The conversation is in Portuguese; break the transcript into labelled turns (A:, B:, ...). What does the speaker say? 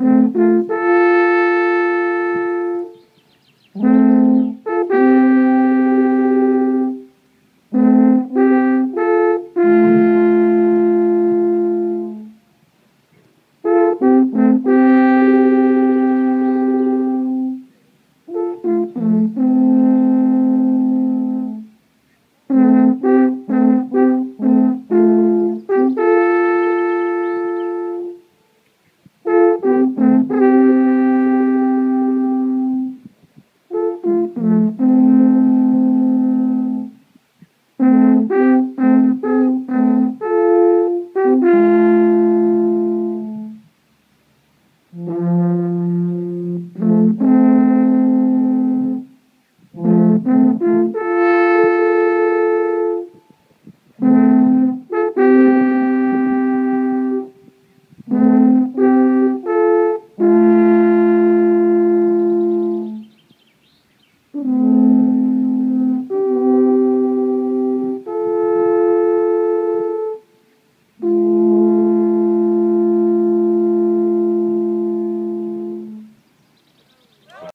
A: Música